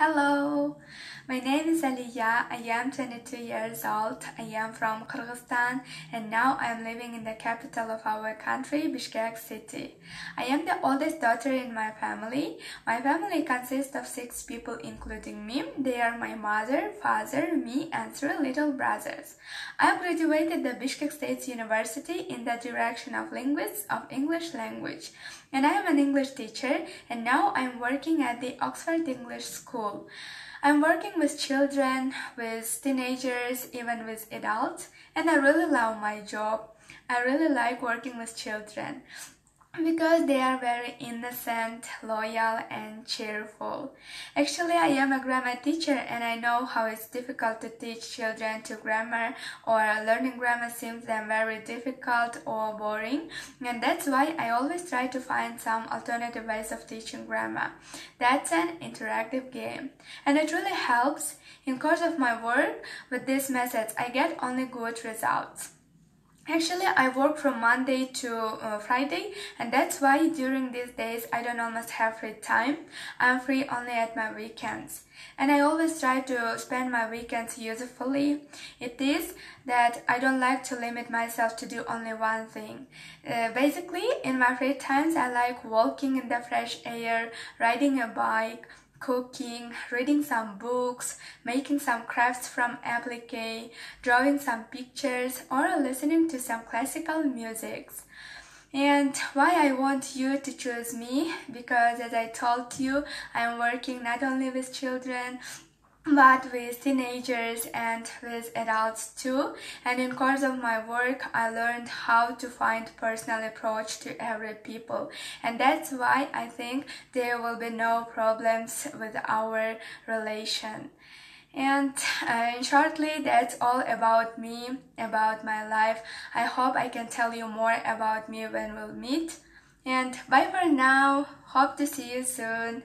Hello, my name is Aliya. I am 22 years old. I am from Kyrgyzstan and now I am living in the capital of our country, Bishkek city. I am the oldest daughter in my family. My family consists of six people including me. They are my mother, father, me and three little brothers. I graduated the Bishkek State University in the direction of linguists of English language. And I am an English teacher and now I am working at the Oxford English School school. I'm working with children, with teenagers, even with adults, and I really love my job. I really like working with children because they are very innocent, loyal, and cheerful. Actually, I am a grammar teacher and I know how it's difficult to teach children to grammar or learning grammar seems them very difficult or boring. And that's why I always try to find some alternative ways of teaching grammar. That's an interactive game. And it really helps. In course of my work with these methods, I get only good results. Actually, I work from Monday to uh, Friday, and that's why during these days I don't almost have free time. I'm free only at my weekends. And I always try to spend my weekends usefully. It is that I don't like to limit myself to do only one thing. Uh, basically, in my free times, I like walking in the fresh air, riding a bike, cooking, reading some books, making some crafts from applique, drawing some pictures, or listening to some classical music. And why I want you to choose me? Because as I told you, I'm working not only with children, but with teenagers and with adults too. And in course of my work, I learned how to find personal approach to every people. And that's why I think there will be no problems with our relation. And uh, shortly, that's all about me, about my life. I hope I can tell you more about me when we'll meet. And bye for now. Hope to see you soon.